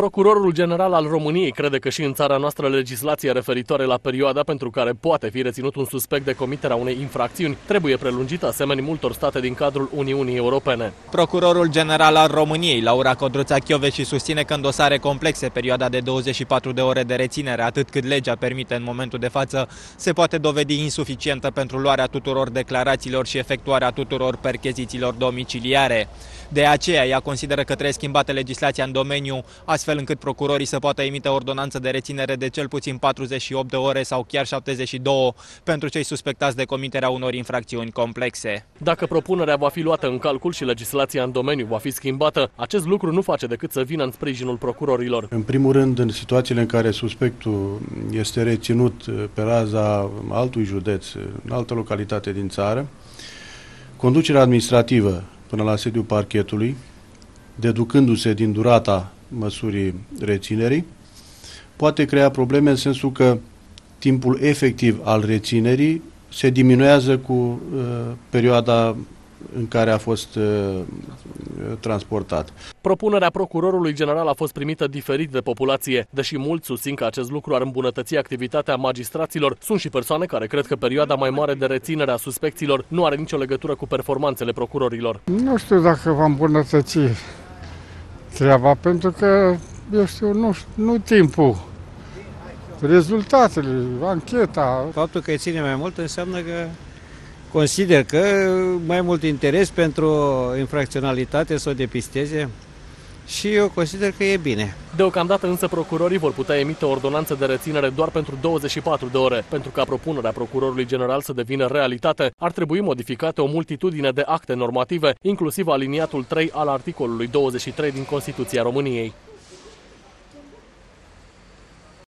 Procurorul General al României crede că și în țara noastră legislația referitoare la perioada pentru care poate fi reținut un suspect de comiterea unei infracțiuni trebuie prelungită asemenea multor state din cadrul Uniunii Europene. Procurorul General al României, Laura Codruța și susține că în dosare complexe perioada de 24 de ore de reținere, atât cât legea permite în momentul de față, se poate dovedi insuficientă pentru luarea tuturor declarațiilor și efectuarea tuturor perchezițiilor domiciliare. De aceea, ea consideră că trebuie schimbată legislația în domeniu, astfel încât procurorii să poată emite ordonanță de reținere de cel puțin 48 de ore sau chiar 72 pentru cei suspectați de comiterea unor infracțiuni complexe. Dacă propunerea va fi luată în calcul și legislația în domeniu va fi schimbată, acest lucru nu face decât să vină în sprijinul procurorilor. În primul rând, în situațiile în care suspectul este reținut pe raza altui județ, în altă localitate din țară, conducerea administrativă până la sediul parchetului, deducându-se din durata măsurii reținerii, poate crea probleme în sensul că timpul efectiv al reținerii se diminuează cu uh, perioada în care a fost uh, transportat. Propunerea procurorului general a fost primită diferit de populație. Deși mulți susțin că acest lucru ar îmbunătăți activitatea magistraților, sunt și persoane care cred că perioada mai mare de reținere a suspecților nu are nicio legătură cu performanțele procurorilor. Nu știu dacă va îmbunătăți treaba, pentru că, eu știu, nu, nu timpul, rezultatele, ancheta. Faptul că îi ține mai mult înseamnă că consider că mai mult interes pentru infracționalitate să o depisteze și eu consider că e bine. Deocamdată însă procurorii vor putea emite o ordonanță de reținere doar pentru 24 de ore. Pentru ca propunerea procurorului general să devină realitate, ar trebui modificate o multitudine de acte normative, inclusiv aliniatul 3 al articolului 23 din Constituția României.